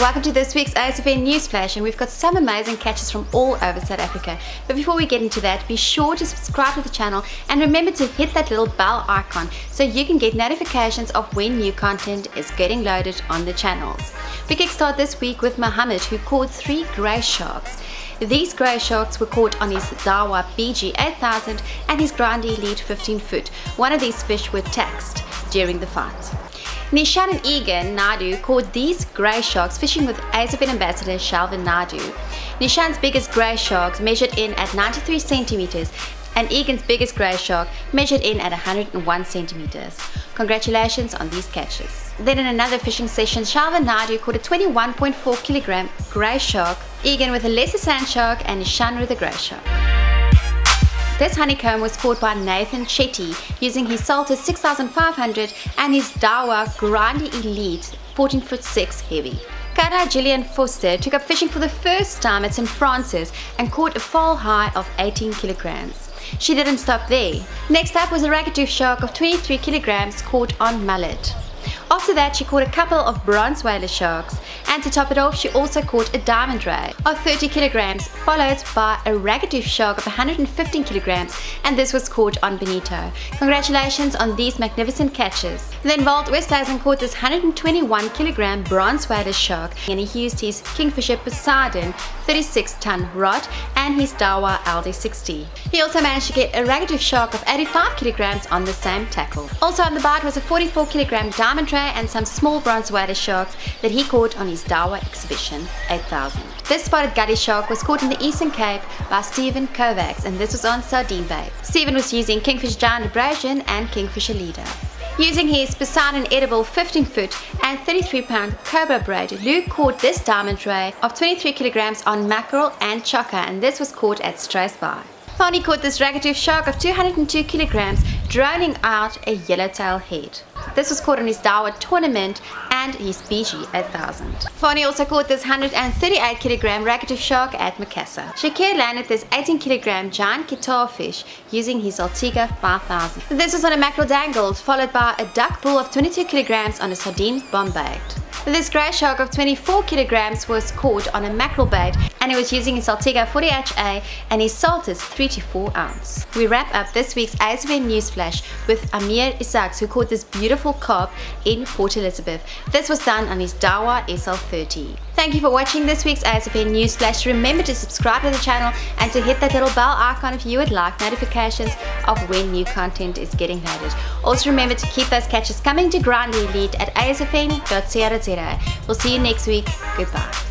Welcome to this week's ASFN News Flash and we've got some amazing catches from all over South Africa. But before we get into that, be sure to subscribe to the channel and remember to hit that little bell icon so you can get notifications of when new content is getting loaded on the channels. We kickstart this week with Mohammed who caught three grey sharks. These grey sharks were caught on his Daiwa BG 8000 and his Grande Elite 15 foot. One of these fish were taxed during the fight. Nishan and Egan Naidoo caught these grey sharks fishing with ASFN ambassador Shalvin Naidoo. Nishan's biggest grey shark measured in at 93 centimeters and Egan's biggest grey shark measured in at 101 centimeters. Congratulations on these catches. Then in another fishing session, Shalva Naidoo caught a 21.4 kilogram grey shark, Egan with a lesser sand shark and Nishan with a grey shark. This honeycomb was caught by Nathan Chetty using his Salter 6500 and his Daiwa Grande Elite 14 foot 6 heavy. Kada Gillian Foster took up fishing for the first time at St. Francis and caught a fall high of 18 kilograms. She didn't stop there. Next up was a ragged shark of 23 kilograms caught on mullet. After that, she caught a couple of bronze whaler sharks, and to top it off, she also caught a diamond ray of 30 kilograms, followed by a ragged shark of 115 kilograms, and this was caught on bonito. Congratulations on these magnificent catches. Then Walt Westhuizen caught this 121 kilogram bronze whaler shark, and he used his Kingfisher Poseidon 36 ton rod and his Daiwa LD60. He also managed to get a ragged shark of 85 kilograms on the same tackle. Also on the bite was a 44 kilogram diamond ray and some small bronze whaler sharks that he caught on his Daiwa Exhibition 8000. This spotted gully shark was caught in the Eastern Cape by Stephen Kovacs and this was on sardine Bay. Stephen was using Kingfish Giant Abrasion and Kingfisher Leader. Using his Poseidon edible 15 foot and 33 pound cobra braid, Luke caught this diamond ray of 23 kilograms on mackerel and chokka and this was caught at Struisbaai. Fonny caught this ragged shark of 202 kilograms droning out a yellowtail head. This was caught on his Daiwa tournament and his BG 8000. Fonny also caught this 138 kilogram ragged shark at Macassar. Shakir landed this 18 kilogram giant guitar fish using his Saltiga 5000. This was on a mackerel dangled followed by a duckbill of 22 kilograms on a sardine bombait. This grey shark of 24 kilograms was caught on a mackerel bait and he was using his Saltiga 40HA and his Saltist 3 to 4 ounce. We wrap up this week's ASFN Newsflash with Amir Isaacs who caught this beautiful carp in Port Elizabeth. This was done on his Daiwa SL30. Thank you for watching this week's ASFN Newsflash. Remember to subscribe to the channel and to hit that little bell icon if you would like notifications of when new content is getting loaded. Also remember to keep those catches coming to Grande Elite at asfn.co.za. We'll see you next week. Goodbye.